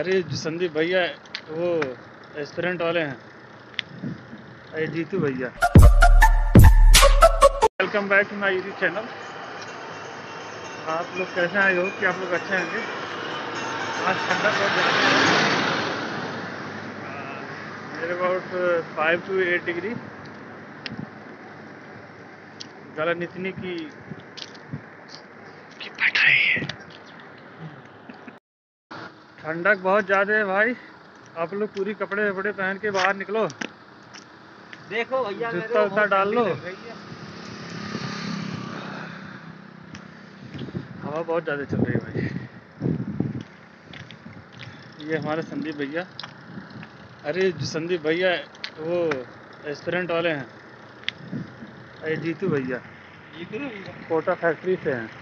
अरे संदीप भैया वो रेस्टोरेंट वाले हैं। अरे जीतू भैया। Welcome back to my YouTube channel आप लोग कैसे आए हो? कि आप लोग अच्छे होंगे आज ठंडा बहुत ज़्यादा है। About five to eight degree गलन इतनी कि फट रही है ठंडक बहुत ज़्यादा है भाई। आप लोग पूरी कपड़े वपड़े पहन के बाहर निकलो। देखो भैया जूता को उता डाल लो। हवा बहुत ज़्यादा चल रही है भाई। ये हमारे संदीप भैया। अरे संदीप भैया वो एस्पिरेंट वाले हैं। अरे जीतू भैया। जीतू भैया। कोटा फैक्ट्री से हैं।